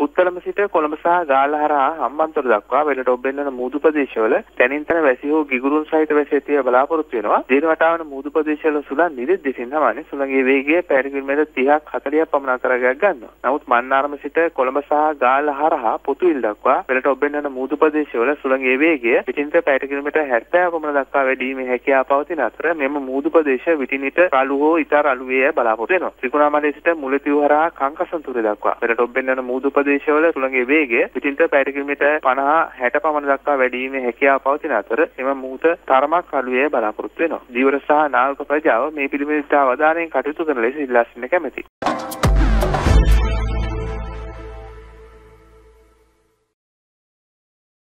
පුත්තලම සිට කොළඹ සහ ගාල්ල හරහා හම්බන්තොට දක්වා වෙලට ඔබෙන්නන මූදු ප්‍රදේශවල තැනින් තැන වැසි හෝ ගිගුරුන් සහිත වැසි ඇතිව බලාපොරොත්තු වෙනවා. දින වටාවන මූදු ප්‍රදේශවල සුළං නිරිත් දෙසින් හමානේ සුළංගේ වේගය පැය කිලෝමීටර් 30ක් 40ක් පමණ අතරයක් ගන්නවා. නමුත් මන්නාරම සිට කොළඹ සහ ගාල්ල හරහා පොතුවිල් දක්වා වෙලට ඔබෙන්නන මූදු ප්‍රදේශවල සුළංගේ වේගය පිටින්ට පැය කිලෝමීටර් 70 පමණ දක්වා වැඩි වීමේ හැකියාව පවතින අතර මෙම මූදු ප්‍රදේශ විටින් විට රළු හෝ ඉතා රළු වේය බලාපොරොත්තු වෙනවා. ත්‍රිකුණාමලයේ සිට මුලතිව් හරහා කංකසන්තුර දක්වා වෙලට ඔබෙන්නන මූදු ප්‍රදේශවල සුළංගේ වේගය පිටින්ට පැය කිලෝමීටර් 50 60 පමණ දක්වා වැඩි වීමේ හැකියාව පවතින අතර එම මූත තරමක් අලුවේ බලාපොරොත්තු වෙනවා. ජීවර සහ නාවික ප්‍රජාව මේ පිළිබඳව අවධානයෙන් කටයුතු කරන ලෙස ඉල්ලා සිටින කැමැති.